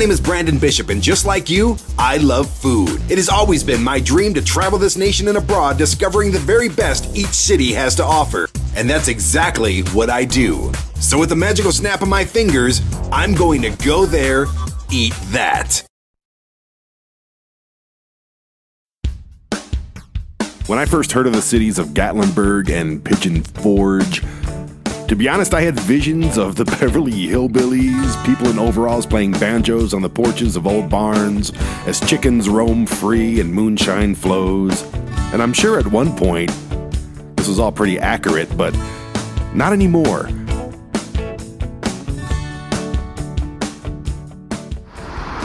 My name is Brandon Bishop, and just like you, I love food. It has always been my dream to travel this nation and abroad, discovering the very best each city has to offer. And that's exactly what I do. So, with the magical snap of my fingers, I'm going to go there, eat that. When I first heard of the cities of Gatlinburg and Pigeon Forge, to be honest, I had visions of the Beverly Hillbillies, people in overalls playing banjos on the porches of old barns, as chickens roam free and moonshine flows. And I'm sure at one point, this was all pretty accurate, but not anymore.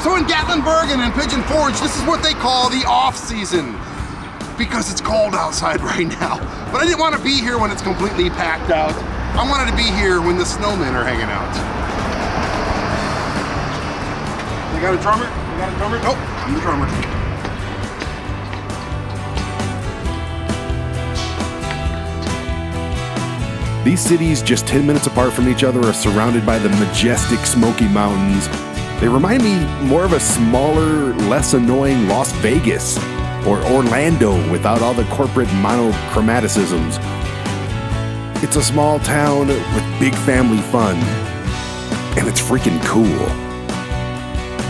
So in Gatlinburg and in Pigeon Forge, this is what they call the off season because it's cold outside right now. But I didn't want to be here when it's completely packed out. I wanted to be here when the snowmen are hanging out. You got a drummer? You got a drummer? Oh, I'm the drummer. These cities, just 10 minutes apart from each other, are surrounded by the majestic Smoky Mountains. They remind me more of a smaller, less annoying Las Vegas or Orlando without all the corporate monochromaticisms. It's a small town with big family fun, and it's freaking cool.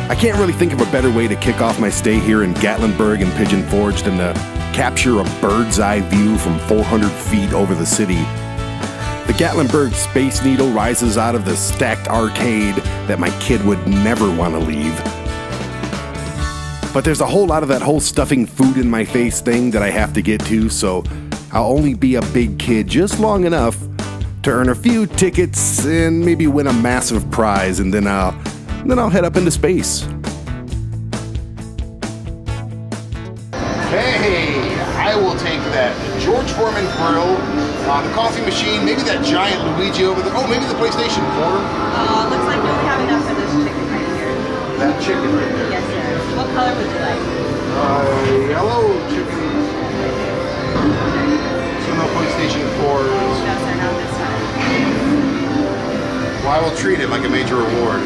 I can't really think of a better way to kick off my stay here in Gatlinburg and Pigeon Forge than to capture a bird's eye view from 400 feet over the city. The Gatlinburg Space Needle rises out of the stacked arcade that my kid would never want to leave. But there's a whole lot of that whole stuffing food in my face thing that I have to get to, so I'll only be a big kid just long enough to earn a few tickets and maybe win a massive prize, and then I'll then I'll head up into space. Hey, I will take that George Foreman grill, uh, the coffee machine, maybe that giant Luigi over there. Oh, maybe the PlayStation 4. Uh, looks like we only have enough for this chicken right here. That chicken right there. Yes, sir. What color would you like? Uh, yellow chicken. So no PlayStation 4s. No, sir, not this time. Well, I will treat it like a major reward.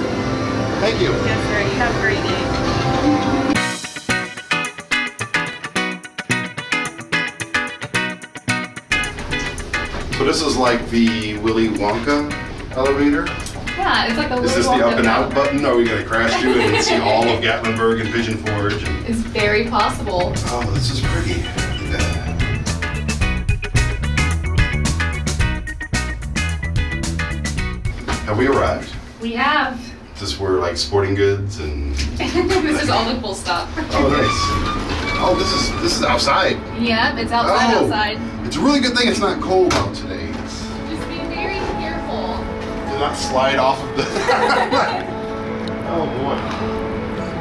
Thank you. Yes, sir. You have a great day. So this is like the Willy Wonka elevator. Yeah, it's like a Is this the up and out button? Are we gonna crash through it and see all of Gatlinburg and Pigeon Forge? It's very possible. oh, this is pretty. We arrived? We have. Is this where like sporting goods and this is all the cool stuff. oh nice. Oh, this is this is outside. Yep, it's outside. Oh. Outside. It's a really good thing it's not cold out today. Just be very careful. Do not slide off of the. oh boy.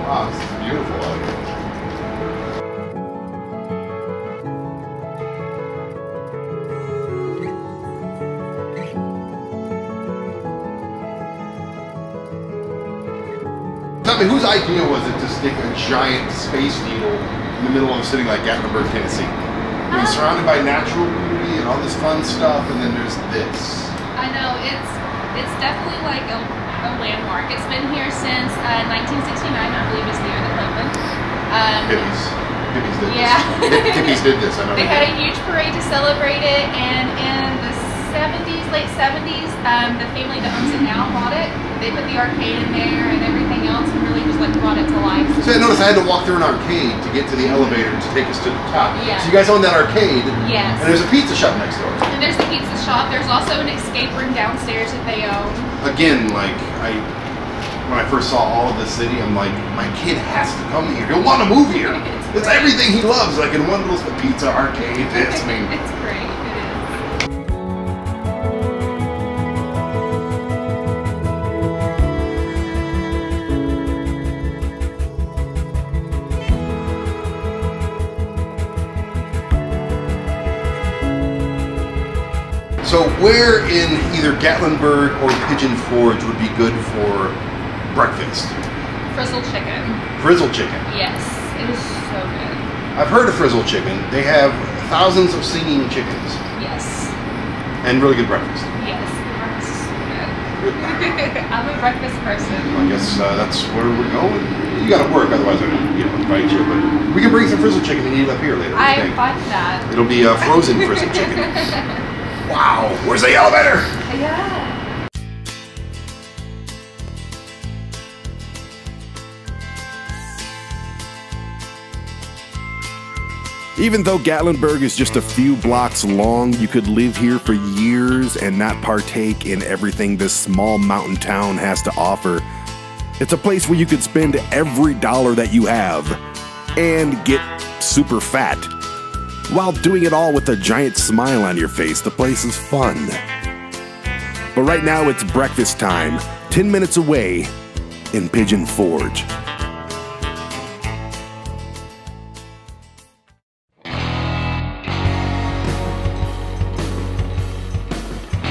Wow, this is beautiful out here. Tell me, whose idea was it to stick a giant space needle in the middle of a city like Gatlinburg, Tennessee? Being Um, surrounded by natural beauty and all this fun stuff, and then there's this. I know it's it's definitely like a, a landmark. It's been here since uh, 1969, I believe, is the year that opened. Um, Hippies. Hippies did Yeah. this. Hippies did this, I know. They they had a huge parade to celebrate it, and in the 70s, late 70s, um, the family that owns it now bought it. They put the arcade in there and everything else, and really just like brought it to life. So I noticed I had to walk through an arcade to get to the elevator to take us to the top. Yeah. So you guys own that arcade. Yes. And there's a pizza shop next door. And there's the pizza shop. There's also an escape room downstairs that they own. Again, like I when I first saw all of this city, I'm like, my kid has to come here. He'll want to move here. It's It's everything he loves, like in one little pizza arcade. This, I mean, it's great. So where in either Gatlinburg or Pigeon Forge would be good for breakfast? Frizzled chicken. Frizzle chicken. Yes, it is so good. I've heard of Frizzle chicken. They have thousands of singing chickens Yes, and really good breakfast. yes. Breakfast is so good. I'm a breakfast person. I guess uh, that's where we're going. You gotta work, otherwise I would, you know, invite you. But we can bring some frizzle chicken and eat it up here later. what do you I find that. It'll be uh, frozen frizzle chicken. Wow, where's the elevator? Yeah. Even though Gatlinburg is just a few blocks long, you could live here for years and not partake in everything this small mountain town has to offer. It's a place where you could spend every dollar that you have and get super fat. While doing it all with a giant smile on your face, the place is fun. But right now it's breakfast time, 10 minutes away in Pigeon Forge.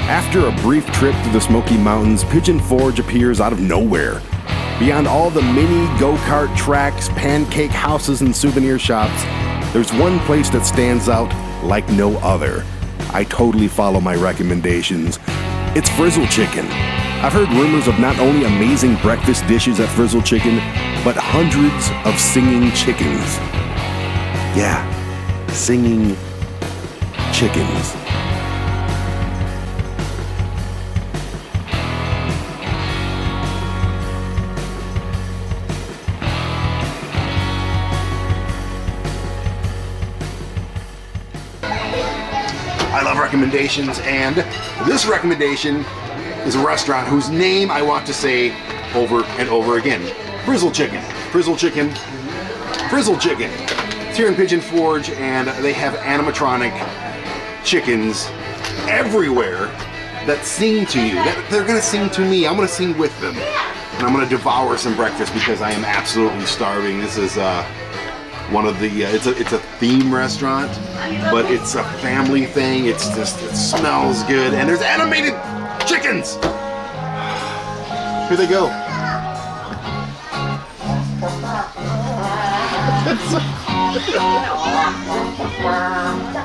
After a brief trip through the Smoky Mountains, Pigeon Forge appears out of nowhere. Beyond all the mini go kart tracks, pancake houses, and souvenir shops, there's one place that stands out like no other. I totally follow my recommendations. It's Frizzle Chicken. I've heard rumors of not only amazing breakfast dishes at Frizzle Chicken, but hundreds of singing chickens. Yeah, singing chickens. I love recommendations, and this recommendation is a restaurant whose name I want to say over and over again. Frizzle Chicken. Frizzle Chicken. Frizzle Chicken. It's here in Pigeon Forge, and they have animatronic chickens everywhere that sing to you. They're gonna sing to me. I'm gonna sing with them. And I'm gonna devour some breakfast because I am absolutely starving. This is uh, one of the uh, it's a it's a theme restaurant but it's a family thing. It's just it smells good and there's animated chickens. Here they go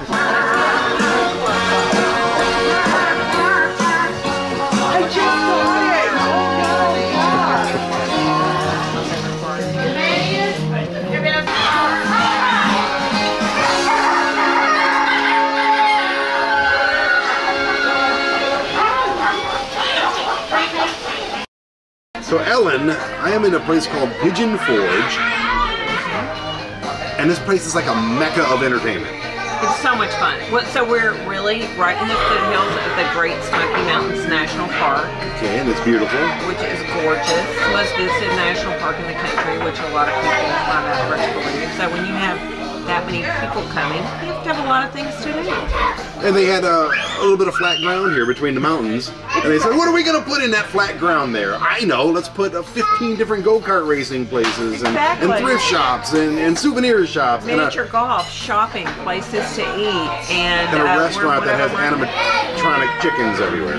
so ellen i am in a place called pigeon forge and this place is like a mecca of entertainment It's so much fun. Well, So we're really right in the foothills of the Great Smoky Mountains National Park, okay and it's beautiful which is gorgeous. Most visited national park in the country, which a lot of people find that hard to believe. So when you have that many people coming, you have to have a lot of things to do. and they had uh, a little bit of flat ground here between the mountains. And they said what are we going to put in that flat ground there? I know let's put uh, 15 different go-kart racing places and, and thrift shops and, and souvenir shops and a, Miniature golf, shopping, places to eat, and, and a uh, restaurant that has animatronic chickens everywhere.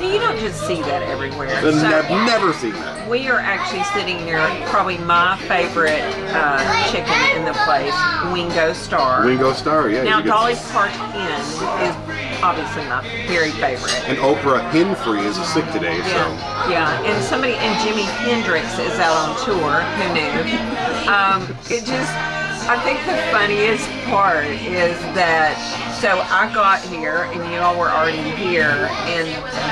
You don't just see that everywhere. So- i've never seen that. We are actually sitting near probably my favorite uh, chicken in the place, Wingo Star. Wingo Star, yeah. Now, Dolly Park Inn is obviously my very favorite. And Oprah Winfrey is sick today, so. Yeah, yeah, and somebody and Jimi Hendrix is out on tour. Who knew? Um, it just, I think the funniest part is that. So I got here, and you all were already here, and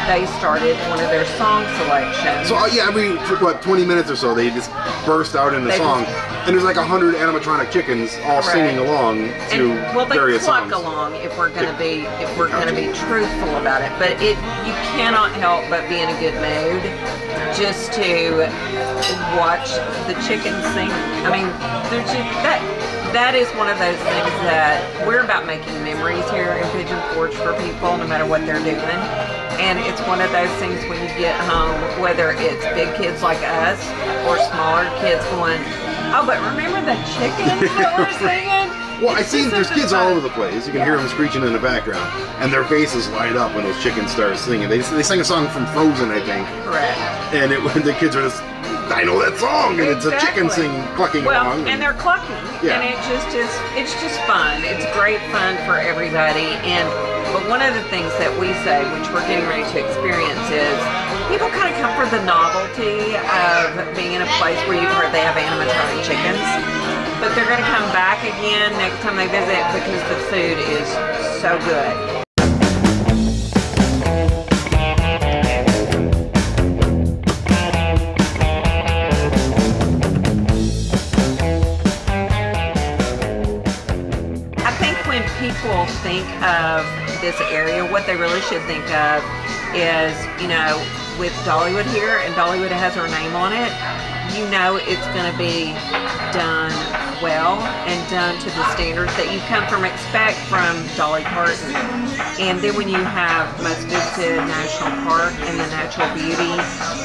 they started one of their song selections. So uh, yeah, every what 20 minutes or so, they just burst out into They song, and there's like a hundred animatronic chickens all singing along to And, well, they various cluck songs. along if we're gonna be if we're gonna be truthful about it. But it you cannot help but be in a good mood just to watch the chickens sing. I mean, they're just that that is one of those things that we're about making memories here in Pigeon Forge for people, no matter what they're doing. And it's one of those things when you get home, whether it's big kids like us or smaller kids going, oh, but remember the chickens that were singing? Well, It's I see there's kids all over the place. You can hear them screeching in the background, and their faces light up when those chickens start singing. They they sing a song from Frozen, I think, Correct. and it when the kids are just, I know that song, and it's a chicken Exactly. singing, clucking Well, along. and they're clucking, Yeah. and it just is. It's just fun. It's great fun for everybody. And but one of the things that we say, which we're getting ready to experience, is people kind of come for the novelty of being in a place where you've heard they have animatronic chickens. But they're going to come back again next time they visit because the food is so good. Think of this area, what they really should think of is, you know, with Dollywood here, and Dollywood has her name on it, you know it's going to be done well and done to the standards that you come from expect from Dolly Parton. And then when you have most visited national park and the natural beauty,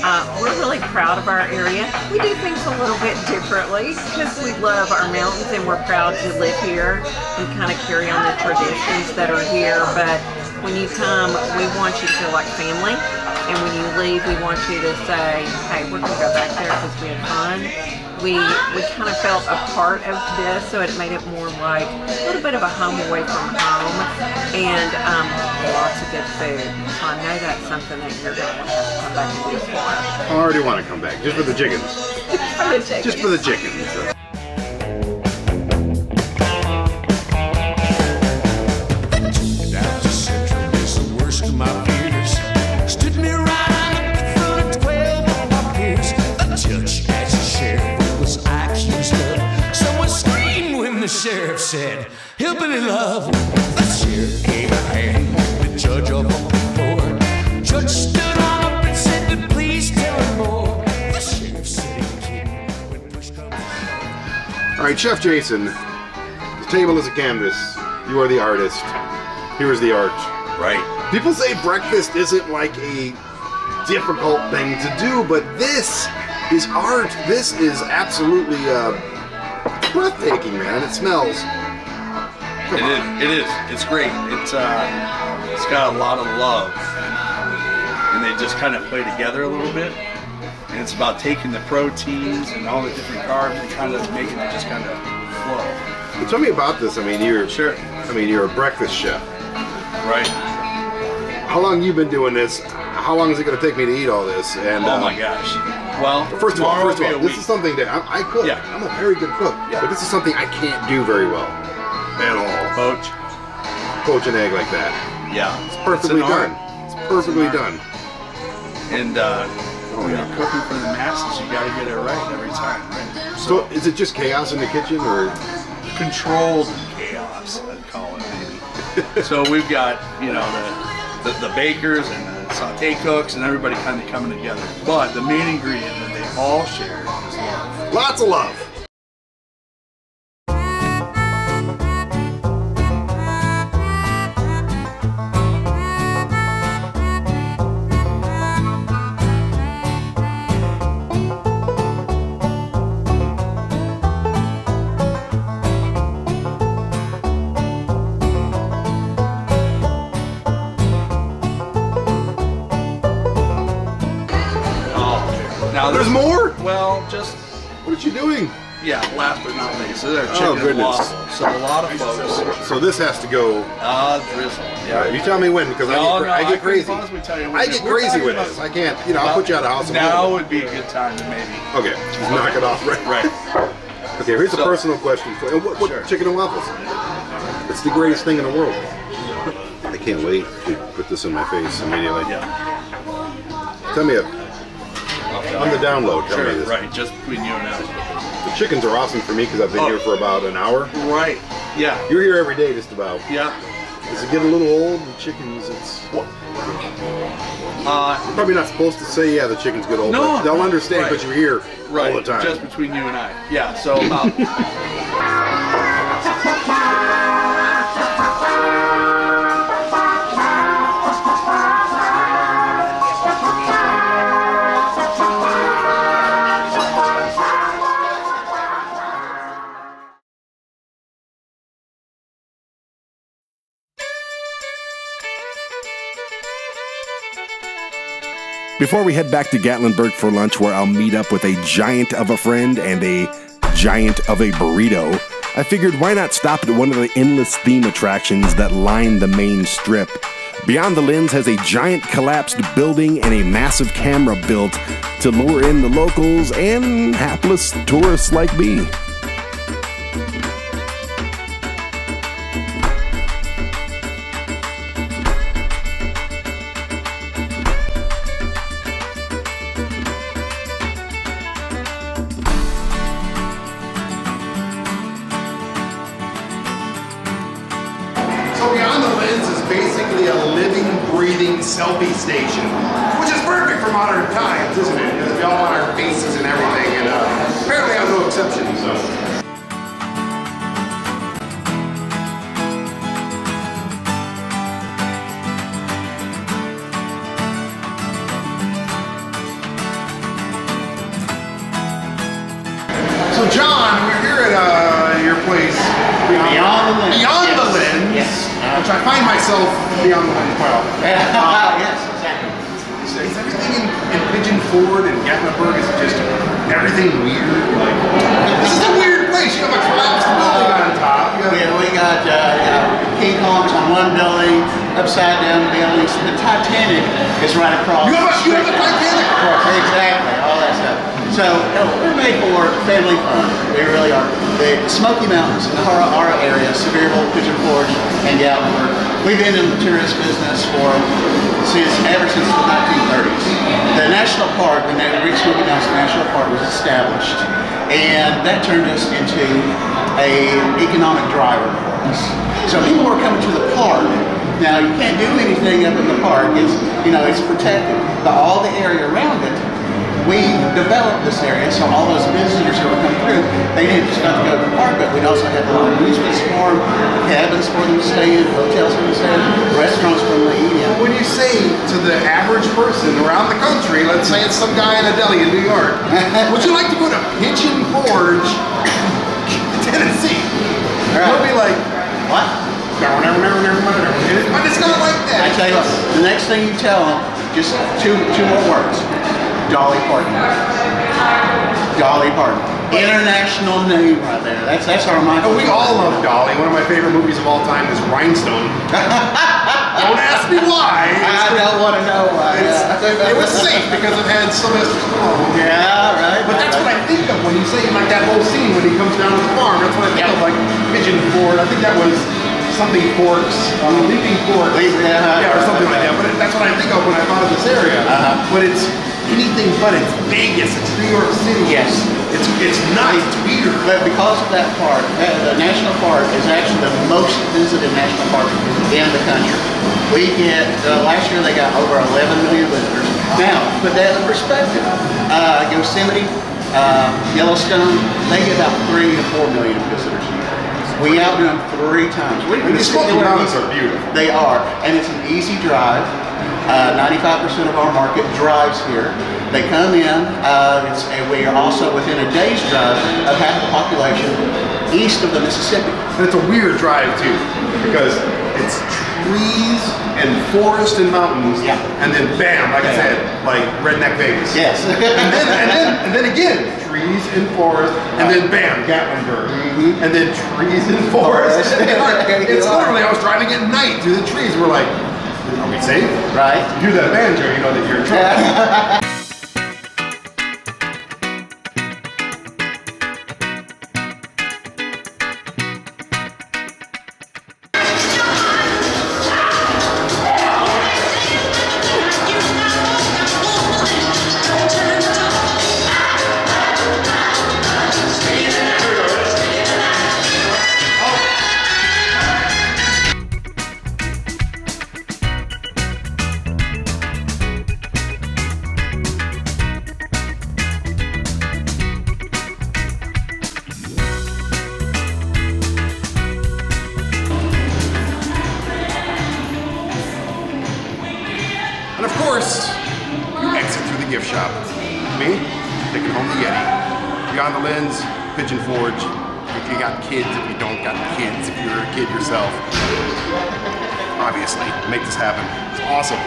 uh, we're really proud of our area. We do things a little bit differently because we love our mountains and we're proud to live here and kind of carry on the traditions that are here. But when you come, we want you to feel like family. And when you leave, we want you to say, hey, we're going to go back there because we had fun. We, we kind of felt a part of this, so it made it more like a little bit of a home away from home and um, lots of good food. So I know that's something that you're going to want to come back and do for. I already want to come back, just for the chickens. For the chicken. Just for the chickens. Said, "Hillbilly love." The sheriff gave a hand. The judge up on the floor. Judge stood on up and said, "Please tell him more." The sheriff said when push comes. All right, Chef Jason. The table is a canvas. You are the artist. Here's the art. Right. People say breakfast isn't like a difficult thing to do, but this is art. This is absolutely uh, breathtaking, man. It smells. It is. It is. It's great. It's uh, it's got a lot of love, and they just kind of play together a little bit. And it's about taking the proteins and all the different carbs and kind of making it just kind of flow. Tell me about this. I mean, you're Sure. I mean, you're a breakfast chef. Right. How long you been doing this? How long is it going to take me to eat all this? And Oh uh, my gosh. Well, First of all, first of all, this is something that I, I cook. Yeah. I'm a very good cook, Yeah. but this is something I can't do very well at all. Poach. Poach an egg like that. Yeah. It's perfectly art. done. It's perfectly art. done. And uh, Oh, when yeah. you're cooking for the masses, you got to get it right every time. Right? So is it just chaos in the kitchen, or controlled chaos, I'd call it maybe. so we've got, you know, the, the, the bakers and saute cooks and everybody kind of coming together. But the main ingredient that they all share is love. lots of love? What you doing? yeah, last but not least, so they're Oh, chicken and goodness. waffle. So a lot of folks, So this has to go. ah, drizzle. Yeah, you tell me when because I get, no, I I get couldn't crazy. tell you when. I get We're crazy with this. I can't. You know, I'll put you out of house. Now would be a good time to maybe. Okay, just knock it off. Right. Right. Okay, here's a personal question for you. What, what Sure. chicken and waffles? It's the greatest thing in the world. I can't wait to put this in my face immediately. Yeah. Tell me, a, on the download, tell me Sure. this. Right. Just between you and I. The chickens are awesome for me because I've been Oh. here for about an hour. Right. Yeah. You're here every day, just about. Yeah. Does it get a little old? The chickens, it's Uh, probably not supposed to say, yeah, the chickens get old. No, but they'll understand right. because you're here right. all the time. Just between you and I. Yeah. So about. Before we head back to Gatlinburg for lunch, where I'll meet up with a giant of a friend and a giant of a burrito, I figured why not stop at one of the endless theme attractions that line the main strip. Beyond the Lens has a giant collapsed building and a massive camera built to lure in the locals and hapless tourists like me. Selfie station, which is perfect for modern times, isn't it? Because we all want our faces and everything, and uh, apparently I'm no exception. So. So John, we're here at uh, your place, Beyond the Lens. Beyond the Lens, Yes. which I find myself beyond the quite often. yes, exactly. Is, is everything in, in Pigeon Forge and Gatlinburg is just everything weird? Like this is a weird place. You have a collapsed building on top. You have, We, got uh, know, King Kongs on one building, upside down buildings. The Titanic is right across. You have a- you have a Titanic across. Exactly, all that stuff. So you know, we're made for family fun. We really are. The Smoky Mountains, in the Hara Hara area, Sevierville, Pigeon Forge, and Gatlinburg. We've been in the tourist business for since ever since the 1930s. The national park, the Na- Great Smoky Mountains National Park, was established, and that turned us into a economic driver for us. So people were coming to the park. Now you can't do anything up in the park. It's you know it's protected, but all the area around it we developed this area so all those visitors who would come through, they didn't just have to go to the park, but we'd also have little amusements for them, cabins for them to stay in, hotels for them to stay in, restaurants for them to eat in. when you say to the average person around the country, let's say it's some guy in a deli in New York, would you like to go to Pigeon Forge, Tennessee? They'll be like, What? never, never, never, never, never, never. But it's not like that. I tell you what, the next thing you tell them, just two two more words. Dolly Parton. Dolly Parton. International name right there. That's that's our Michael. Oh, we all love Dolly. One of my favorite movies of all time is Rhinestone. Don't ask me why. I don't want to know why. Yeah. it was safe because it had Sylvester Stallone. Yeah, right. But that's what I think of when you say like that whole scene when he comes down to the farm. That's what I think of like Pigeon Forge. I think that was something Forks, um, Leaping Forks. Yeah, yeah, or something like that. But it, that's what I think of when I thought of this area. Uh-huh. But it's anything but. It's Vegas. It's New York City. Yes. It's it's nuts. It's weird. But because of that park, uh, the national park is actually the most visited national park in the country. We get, uh, last year they got over 11 million visitors. Now, put that in perspective. Uh, Yosemite, uh, Yellowstone, they get about 3 to 4 million visitors a year. We outdo them three times. We, And the Smoky Mountains are beautiful. They are, and it's an easy drive. Uh, 95% of our market drives here. They come in. Uh, it's, and we are also within a day's drive of half the population east of the Mississippi. And it's a weird drive too, because it's trees and forest and mountains. Yeah. And then bam, like I said, like redneck Vegas. Yes. and then and then and then again, trees and forest, and then bam, Gatlinburg. And then trees and forest. It's literally I was driving at night through the trees. We're like, we safe? right? You hear that banjo, you know that you're in trouble. Yeah. shop. Me, taking home the Yeti. Beyond the Lens, Pigeon Forge. If you got kids, if you don't got kids, if you're a kid yourself, obviously, make this happen. It's awesome.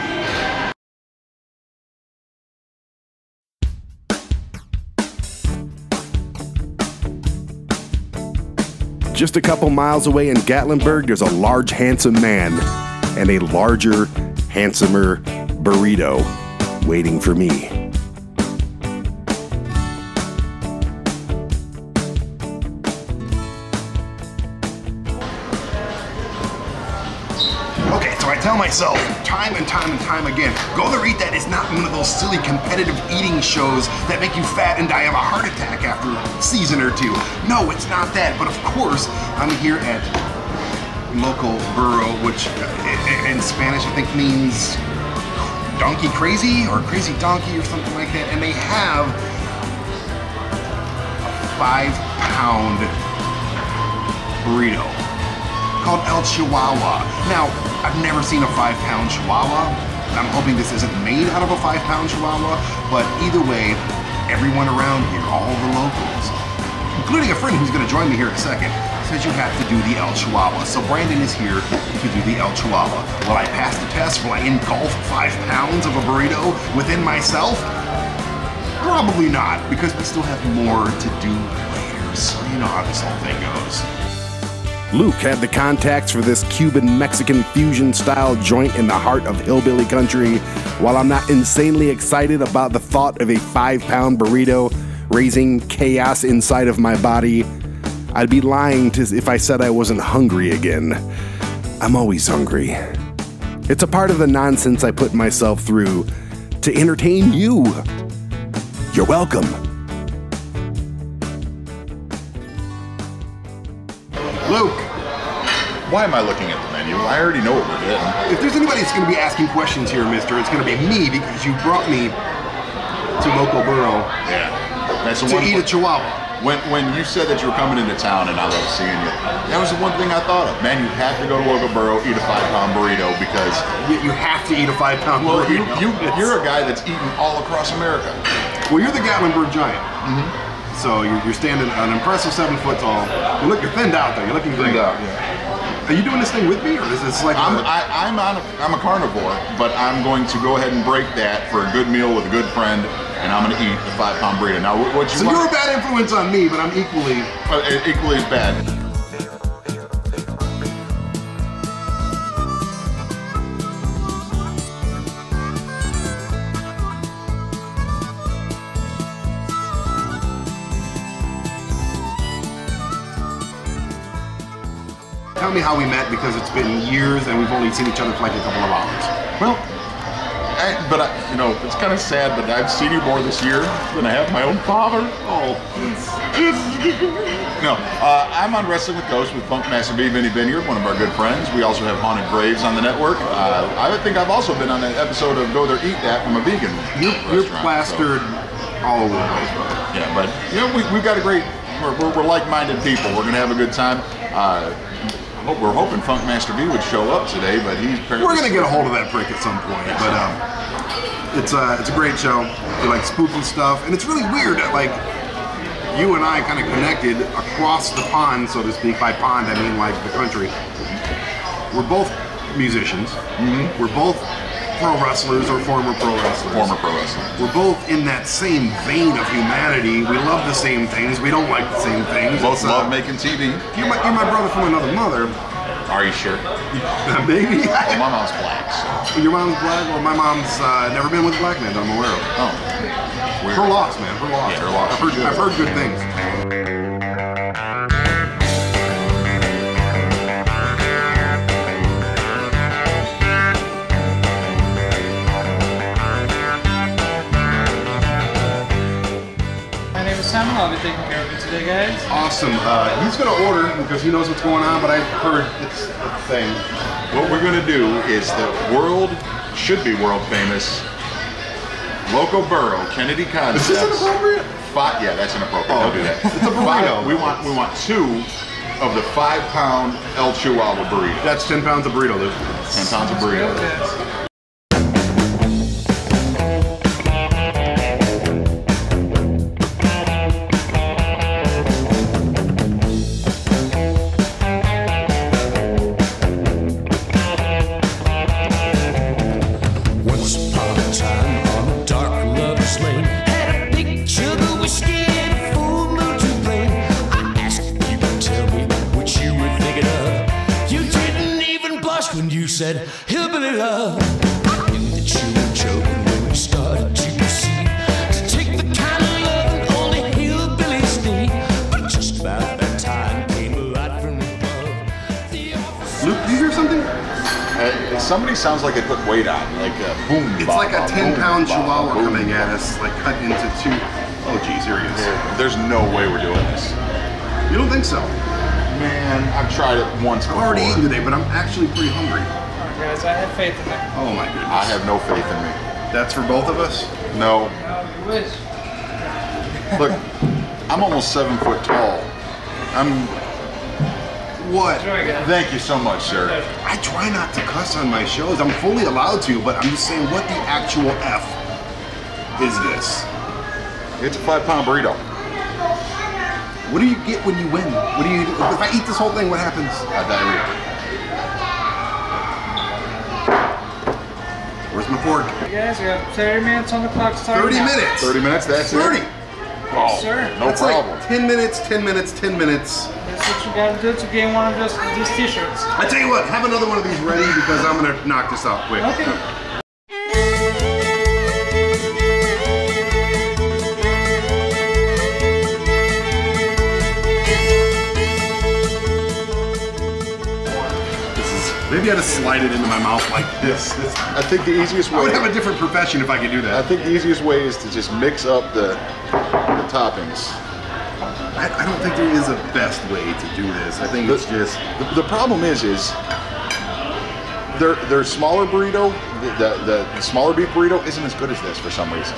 Just a couple miles away in Gatlinburg, there's a large, handsome man and a larger, handsomer burrito waiting for me. Myself time and time and time again, Go There Eat That is not one of those silly competitive eating shows that make you fat and die of a heart attack after a season or two. No, it's not that. But of course, I'm here at Loco Burro, which uh, in Spanish I think means donkey crazy or crazy donkey or something like that. And they have a five pound burrito called El Chihuahua. Now, I've never seen a five pound Chihuahua. I'm hoping this isn't made out of a five pound Chihuahua, but either way, everyone around here, all the locals, including a friend who's gonna join me here in a second, says you have to do the El Chihuahua. So Brandon is here to do the El Chihuahua. Will I pass the test? Will I engulf five pounds of a burrito within myself? Probably not, because we still have more to do later. So you know how this whole thing goes. Luke had the contacts for this Cuban Mexican fusion style joint in the heart of hillbilly country. While I'm not insanely excited about the thought of a five pound burrito raising chaos inside of my body, I'd be lying to if I said I wasn't hungry again. I'm always hungry. It's a part of the nonsense I put myself through to entertain you. You're welcome. Luke, Why am I looking at the menu? I already know what we're getting. if there's anybody that's going to be asking questions here, mister, it's going to be me because you brought me to Loco Burro Yeah. That's the to one. eat a chihuahua. when when you said that you were coming into town and I love seeing you, that was the one thing I thought of. Man, you have to go to Loco Burro, eat a five pound burrito because You you have to eat a five pound well, you, burrito. you It's- you're a guy that's eaten all across America. well, you're the Gatlinburg Giant. Mm-hmm. So you're, you're standing an impressive seven foot tall. You look, you're thinned out though. You're looking great. Are you doing this thing with me, or is this like? I'm a- I, I'm on a, I'm a carnivore, but I'm going to go ahead and break that for a good meal with a good friend, and I'm going to eat the five pound burrito. Now, what you so want- you're a bad influence on me, but I'm equally. uh, equally as bad. Me how we met because it's been years and we've only seen each other for like a couple of hours. Well, I, but I, you know, it's kind of sad, but I've seen you more this year than I have my own father. Oh, No, uh, I'm on Wrestling with Ghosts with Funk Master V, Vinny Vineyard, one of our good friends. We also have Haunted Graves on the network. Uh, I think I've also been on an episode of Go There Eat That from a vegan you're, you're restaurant, so- plastered all over the place. Yeah, but you know, we, we've got a great, we're, we're, we're like-minded people. We're gonna have a good time. Uh, hope- we're hoping Funk Master V would show up today, but he's apparently We're gonna get a hold of that prick at some point, but um, it's a it's a great show. We like spooky stuff, and it's really weird that like you and I kind of connected across the pond, so to speak. By pond, I mean like the country. We're both musicians. We're both pro wrestlers or former pro wrestlers. former pro wrestler. We're both in that same vein of humanity. We love the same things. We don't like the same things. Both uh, love making TV. You're my, you're my brother from another mother, Are you sure? maybe. Well, my mom's black, so. Your mom's black? Well, my mom's uh, never been with a black man that I'm aware of. Oh. Weird. Her loss, man. Her loss. Yeah, her loss. I've heard, I've heard good things. I'll be taking care of you today, guys. Awesome. Uh, he's gonna order because he knows what's going on, but I've heard it's a thing. What we're gonna do is the world should be world famous Loco Burro Kennedy Concepts. Is this inappropriate? Five, yeah, that's inappropriate. Oh, Don't do that. it's a burrito. Five- we want we want two of the five pound El Chihuahua burrito. That's 10 pounds of burrito, Luke. Ten pounds of burrito. Said hillbilly love. that you were joking when we started to see. To take the kind of love only hillbillies need. But just about that time came a light from above. The officer Luke, do you hear something? Uh, somebody sounds like they put weight on, like a boom. It's ba, like a ba, 10 boom, pound ba, chihuahua boom, coming at us, like cut into two. Oh, geez, here he is. There's no way we're doing this. You don't think so? Man, I've tried it once I've before. already eaten today, but I'm actually pretty hungry. Alright, guys, I have faith in it. Oh my goodness. I have no faith in me. That's for both of us? No. No, you wish. Look, I'm almost seven foot tall. I'm. What? Enjoy. Thank you so much, sir. I try not to cuss on my shows. I'm fully allowed to, but I'm just saying, what the actual F is this? It's a five pound burrito. What do you get when you win? What do you do? If I eat this whole thing, what happens? Uh, diarrhea. Where's my fork? You guys, we got 30 minutes on the clock starting 30 now. minutes. 30 minutes, that's 30. it? Oh, sir. no That's problem. like 10 minutes, 10 minutes, 10 minutes. That's what you gotta do to gain one of those, these t-shirts. I tell you what, have another one of these ready because I'm gonna knock this out quick. Okay. Maybe I just slide it into my mouth like this. I think the easiest way. I would have a different profession if I could do that. I think the easiest way is to just mix up the, the toppings. I, I don't think there is a best way to do this. I think it's just The, the problem is, is their their smaller burrito, the, the the smaller beef burrito, isn't as good as this for some reason.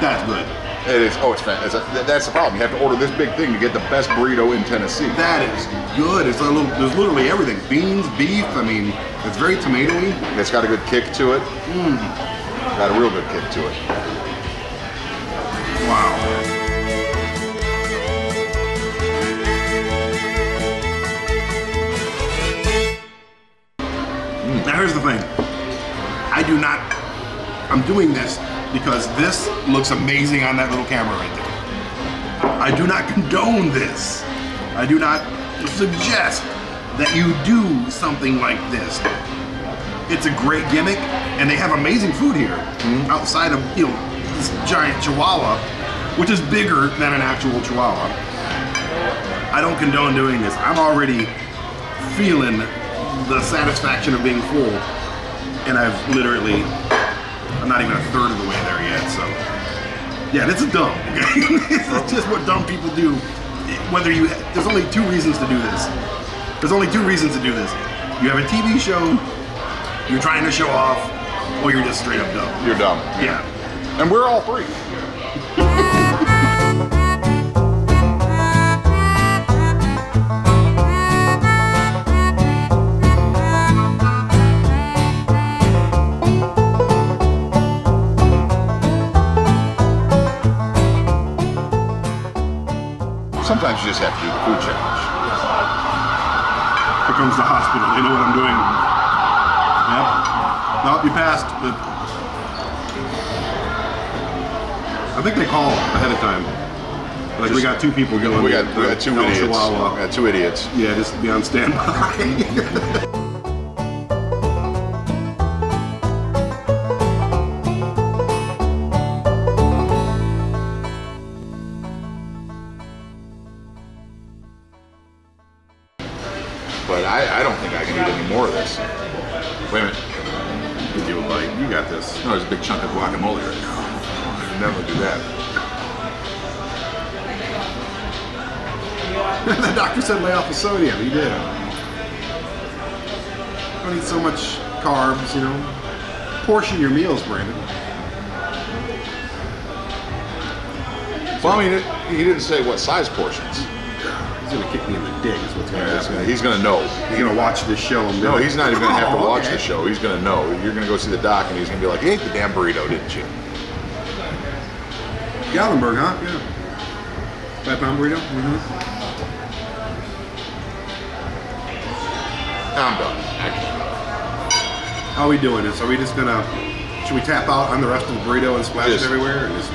that's good. It is. Oh, it's fantastic. That's the problem. You have to order this big thing to get the best burrito in Tennessee. That is good. It's a little. There's literally everything: beans, beef. I mean, it's very tomatoey. It's got a good kick to it. Mm. Got a real good kick to it. Wow. Now here's the thing. I do not. I'm doing this because this looks amazing on that little camera right there. I do not condone this. I do not suggest that you do something like this. It's a great gimmick, and they have amazing food here mm-hmm. outside of you know this giant Chihuahua, which is bigger than an actual Chihuahua. I don't condone doing this. I'm already feeling the satisfaction of being full, and I've literally, I'm not even a third of the way there yet. So, yeah, this is dumb. Okay, this is just what dumb people do. Whether you, there's only two reasons to do this. There's only two reasons to do this. You have a TV show, you're trying to show off, or you're just straight up dumb. You're dumb. Yeah. And we're all three. Sometimes you just have to do the food challenge. Here comes the hospital. They know what I'm doing. Yep. Nope, you passed. But I think they call ahead of time. Like we got two people going. We got, we got two idiots. Chihuahua. We got two idiots. Yeah, just be on standby. said lay off the sodium. He did. Don't eat so much carbs, you know. Portion your meals, Brandon. Well, I mean, it, he didn't say what size portions. He's gonna kick me in the dick. Is what's gonna Yeah, he's happen. gonna- he's gonna know. He's gonna watch this show and No, he's not even gonna have to "Oh, watch okay." the show. He's gonna know. You're gonna go see the doc, and he's gonna be like, "You ate the damn burrito, didn't you?" Gatlinburg, huh? Yeah. Five pound burrito. Mm-hmm. I'm done. I can't. How are we doing this? Are we just gonna? Should we tap out on the rest of the burrito and splash Just- it everywhere? Just,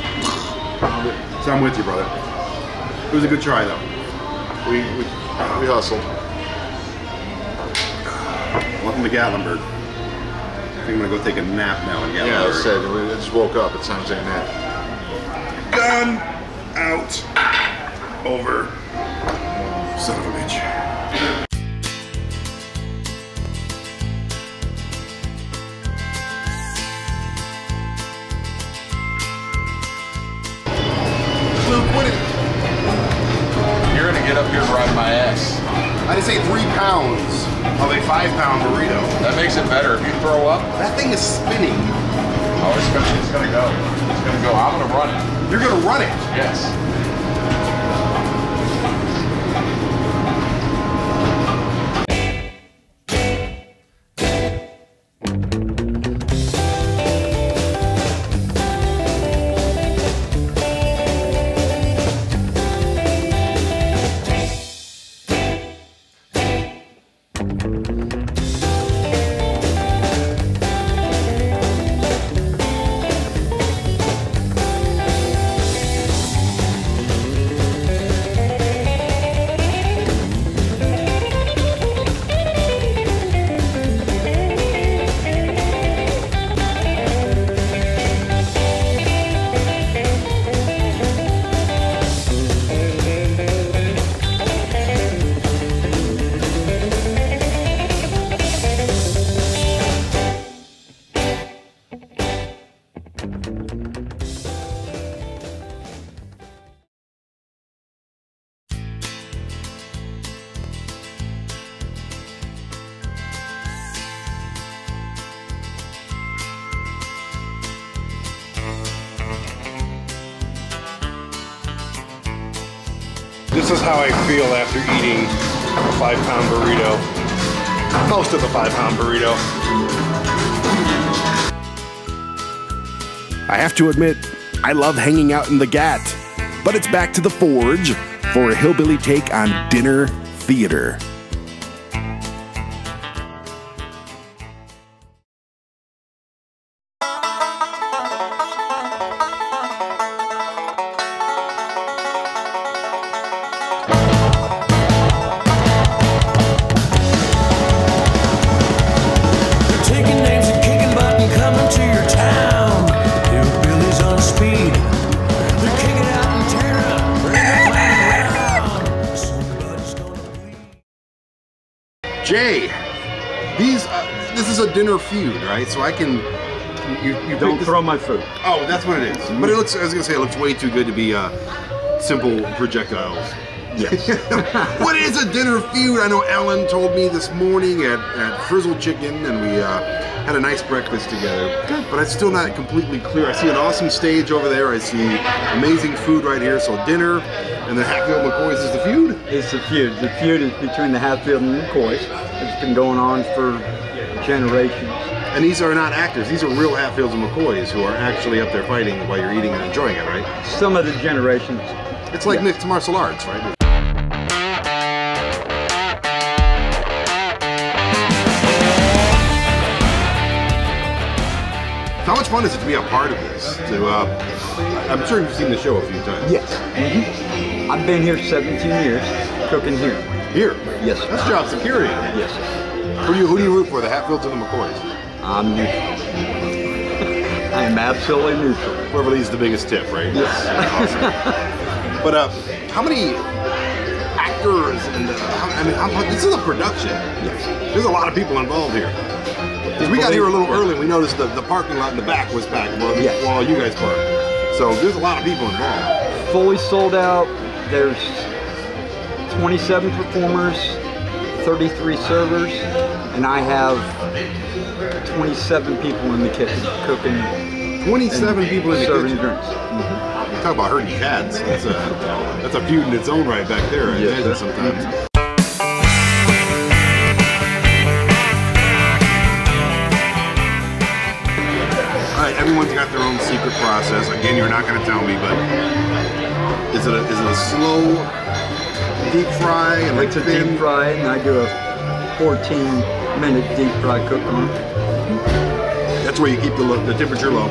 so I'm with you, brother. It was a good try, though. We we, we hustled. Welcome to Gatlinburg. I think I'm gonna go take a nap now in Yeah, I said we just woke up. Time to take a nap. Gun out. Over. Son of a bitch. Get up here and ride my ass. I didn't say three pounds of a five pound burrito. That makes it better. If you throw up, That thing is spinning. oh, it's gonna, it's gonna go. It's gonna go. I'm gonna run it. You're gonna run it. Yes. Five pound burrito. Most of the five pound burrito. I have to admit, I love hanging out in the Gat, but it's back to the Forge for a hillbilly take on dinner theater. Feud, right? So I can you, you Don't throw my food. Oh, that's what it is. But it looks. I was gonna say it looks way too good to be uh, simple projectiles. Yes. what is a dinner feud? I know Ellen told me this morning at, at Frizzle Chicken, and we uh, had a nice breakfast together. Good. But it's still not completely clear. I see an awesome stage over there. I see amazing food right here. So dinner, and then Hatfield McCoy's is the feud. It's the feud. The feud is between the Hatfield and the McCoys. It's been going on for generations. And these are not actors. These are real Hatfields and McCoys who are actually up there fighting while you're eating and enjoying it, right? Some of the generations. It's like mixed martial arts, right? How much fun is it to be a part of this? To, uh, I'm sure you've seen the show a few times. Yes. hmm I've been here 17 years, cooking here. Here? Yes. That's job security. Yes. Who do you who do you root for? The Hatfields or the McCoys? I'm neutral. I am absolutely neutral. Whoever leaves the biggest tip, right? Yes. Awesome. But uh, how many actors and how, I mean, how, this is a production. Yes. There's a lot of people involved here. 'Cause we got here a little early. and We noticed the, the parking lot in the back was packed while, Yes. while you guys parked. So there's a lot of people involved. Fully sold out. There's 27 performers, 33 servers, and I have 27 people in the kitchen cooking. 27 people in the serving kitchen. drinks. Mm-hmm. Talk about herding cats. That's a that's a feud in its own right back there. I Yes, imagine sometimes. All right, everyone's got their own secret process. Again, you're not going to tell me, but is it a, is it a slow deep fry and like It's a deep fry, and I do a 14 minute deep fry cook on. That's where you keep the, the temperature low.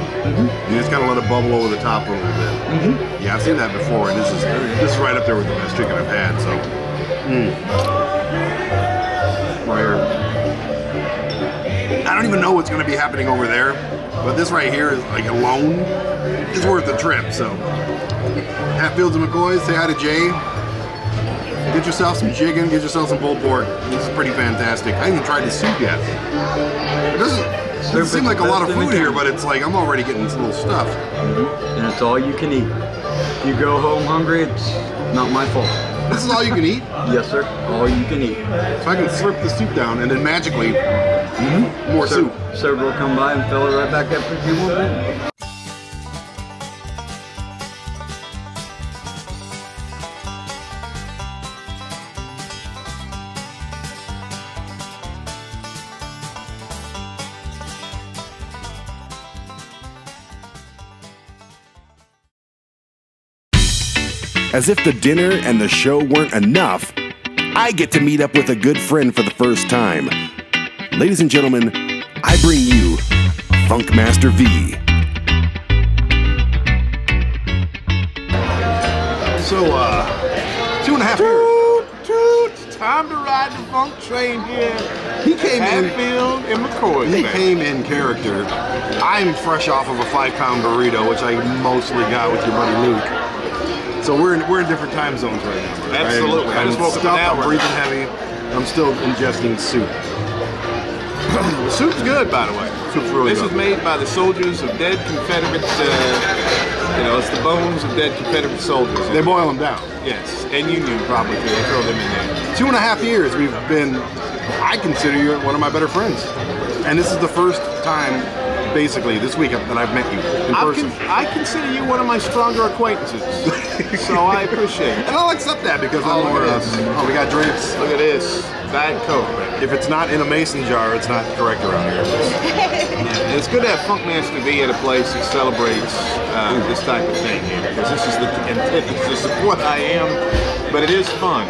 You just gotta let it bubble over the top a little bit. Mm-hmm. Yeah, I've seen that before, and this is this is right up there with the best chicken I've had. So, mm. Where- I don't even know what's going to be happening over there, but this right here is like alone is worth the trip. So, Hatfields and McCoys, say hi to Jay. Get yourself some chicken, get yourself some pulled pork. This is pretty fantastic. I haven't even tried the soup yet. It doesn't, doesn't seem like a lot of food here, but it's like I'm already getting this little stuff. Mm-hmm. And it's all you can eat. If you go home hungry, it's not my fault. This is all you can eat? yes, sir. All you can eat. So I can slurp the soup down and then magically mm-hmm. more Ser- soup. Server will come by and fill it right back up if you want it. As if the dinner and the show weren't enough, I get to meet up with a good friend for the first time. Ladies and gentlemen, I bring you Funkmaster V. So, uh, two and a half years. It's time to ride the funk train here. He came in. Hatfield and McCoy. He came in character. I'm fresh off of a five pound burrito, which I mostly got with your buddy Luke. So we're in, we're in different time zones right now. right? Absolutely. I I'm, just woke up hour I'm breathing heavy. I'm still ingesting soup. The soup's good, by the way. Soup's really this good. is made by the soldiers of dead Confederate. Uh, you know, it's the bones of dead Confederate soldiers. They boil them down. Yes, and Union probably too. They throw them in there. Two and a half years we've been. I consider you one of my better friends, and this is the first time, basically, this week that I've met you in I, person. con- I consider you one of my stronger acquaintances, so I appreciate it. And I'll accept that because I'm Oh, more. look Uh, oh, we got drinks. Look at this. Diet Coke. If it's not in a mason jar, it's not correct around here. And it's good to have Funkmaster V at a place that celebrates uh, this type of thing here, because this is the antithesis of what I am, but it is fun.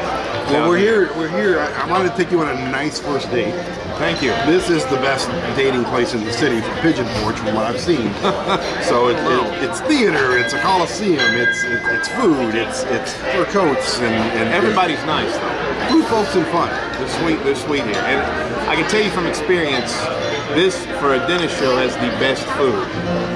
Well, we're here. We're here. I, I wanted to take you on a nice first date. Thank you. This is the best dating place in the city for Pigeon Forge, from what I've seen. so it, it, it's theater, it's a coliseum, it's it, it's food, it's it's fur coats, and, and Everybody's nice though. Blue folks and fun. They're sweet. They're sweet here, and I can tell you from experience, this for a dinner show has the best food.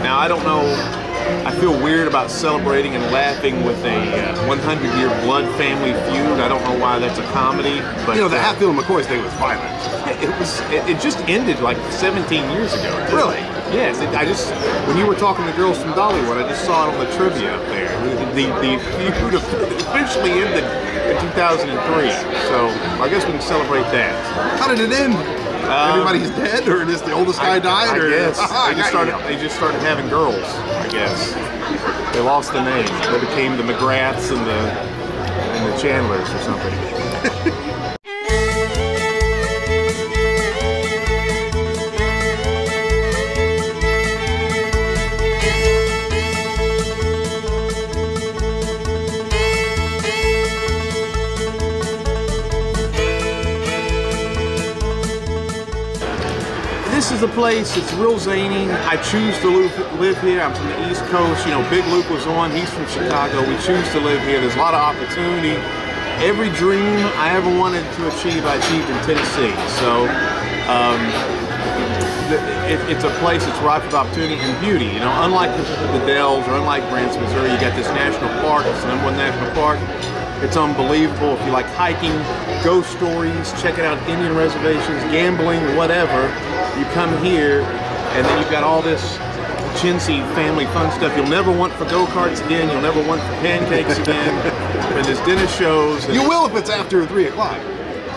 Now I don't know. I feel weird about celebrating and laughing with a uh, 100-year blood family feud. I don't know why that's a comedy, but you know the uh, Hatfield and McCoy's thing was violent. It was. It, it just ended like 17 years ago. Really? Yes. It, I just when you were talking to girls from Dollywood, I just saw it on the trivia up there. The the, the feud officially ended in 2003. So I guess we can celebrate that. How did it end? Um, Everybody's dead, or just the oldest guy I, died, I or guess they just started. They just started having girls. I guess they lost the name. They became the McGraths and the and the Chandlers or something. is a place, it's real zany. I choose to live, here. I'm from the East Coast. You know, Big Luke was on, he's from Chicago. We choose to live here. There's a lot of opportunity. Every dream I ever wanted to achieve, I achieved in Tennessee. So, um, it, it's a place that's ripe with opportunity and beauty. You know, unlike the, the Dells or unlike Branson, Missouri, you got this national park. It's the number one national park. It's unbelievable. If you like hiking, ghost stories, checking out, Indian reservations, gambling, whatever, you come here, and then you've got all this chintzy family fun stuff. You'll never want for go-karts again. You'll never want for pancakes again. and there's dinner shows. You will if it's after three o'clock.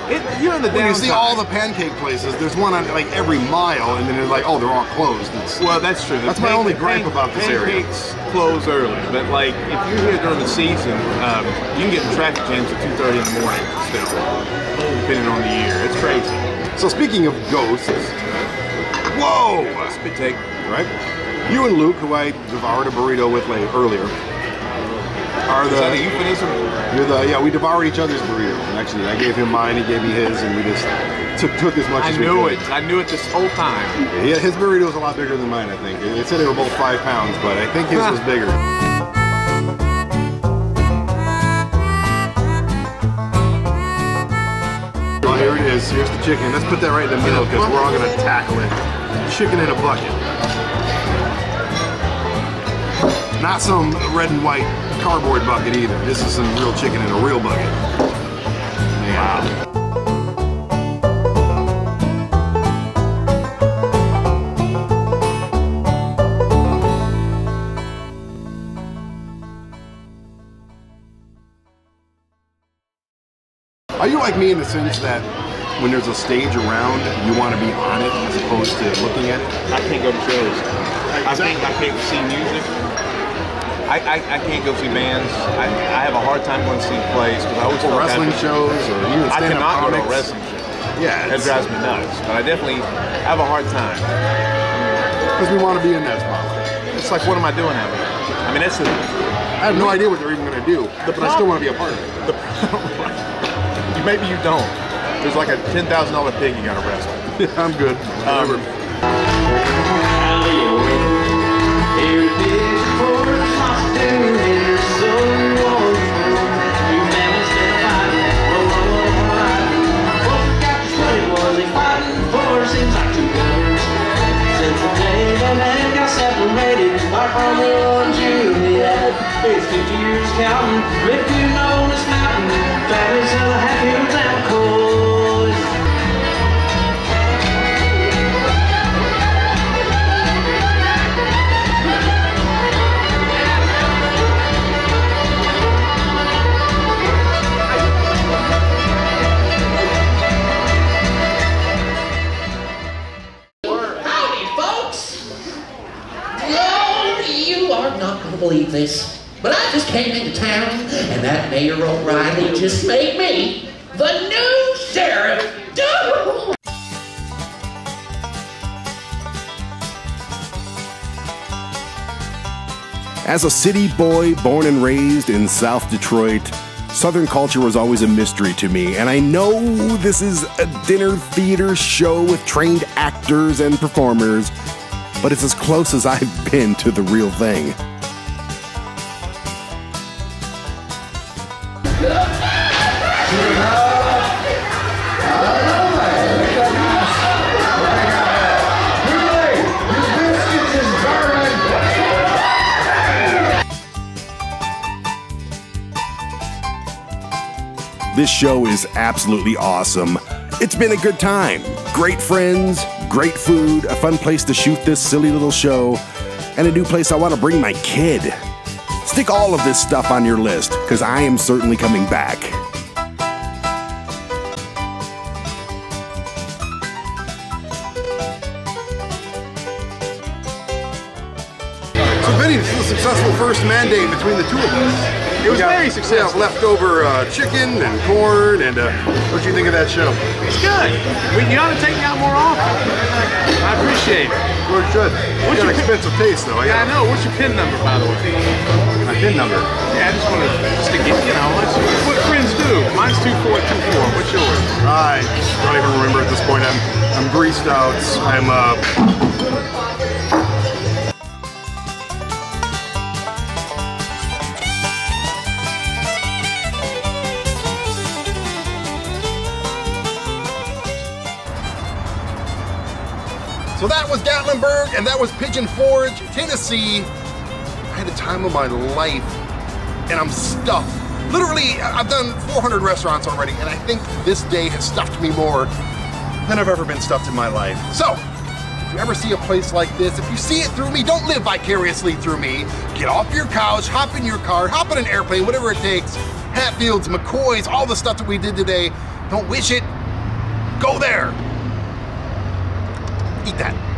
It, you're in the When you see all the pancake places, there's one on like every mile, and then they're like, oh, they're all closed. It's, Well, that's true. The That's my only gripe pan- about this area. Pancakes close early, but like if you're here during the season, um, you can get in traffic jams at 2:30 in the morning still, depending on the year. It's crazy. So speaking of ghosts, whoa! Spit take. Right? You and Luke, who I devoured a burrito with like, earlier, are the. Is that a euphemism? You're the yeah. We devoured each other's burritos. Actually, I gave him mine, he gave me his, and we just took took as much I as we knew it. I knew it this whole time. Yeah, his burrito was a lot bigger than mine. I think it said they were both five pounds, but I think his was bigger. Oh, here it is. Here's the chicken. Let's put that right in the middle because we're all gonna tackle it. chicken in a bucket. Not some red and white cardboard bucket either. This is some real chicken in a real bucket. Wow. Are you like me in the sense that when there's a stage around, you want to be on it as opposed to looking at it? I can't go to shows. I can't, I can't see music. I, I, I can't go see bands. I, I have a hard time going to see plays because I always Or felt wrestling shows or even I cannot go to a wrestling show. Yeah, that drives me nuts. But I definitely have a hard time. Because we want to be in that spotlight. It's like, what am I doing out here? I mean, that's the. I have no idea what they're even going to do, but I still want to be a part of it. You- Maybe you don't. There's like a ten thousand dollar pig you gotta wrestle. I'm good. Um, It's 50 years counting, living on this mountain, families of the happy town believe this, but I just came into town, and that Mayor O'Reilly just made me the new sheriff. As a city boy born and raised in South Detroit, Southern culture was always a mystery to me, and I know this is a dinner theater show with trained actors and performers, but it's as close as I've been to the real thing. This show is absolutely awesome. It's been a good time. Great friends, great food, a fun place to shoot this silly little show, and a new place I want to bring my kid. Stick all of this stuff on your list, because I am certainly coming back. Successful first mandate between the two of us. It was very successful. leftover uh, chicken and corn, and uh, what do you think of that show? It's good. We, you ought to take me out more often. I appreciate it. Well, it should. What's You got your expensive taste, though. I Yeah, I know. What's your pin number, by the way? My pin number. Yeah, I just want to just to get you know. Let's, what friends do. Mine's two four two four. What's yours? I don't even remember at this point. I'm I'm greased out. I'm uh. And that was Pigeon Forge, Tennessee. I had the time of my life, and I'm stuffed. Literally, I've done 400 restaurants already, and I think this day has stuffed me more than I've ever been stuffed in my life. So, if you ever see a place like this, if you see it through me, don't live vicariously through me. Get off your couch, hop in your car, hop in an airplane, whatever it takes. Hatfields, McCoys, all the stuff that we did today. Don't wish it. Go there. Eat that.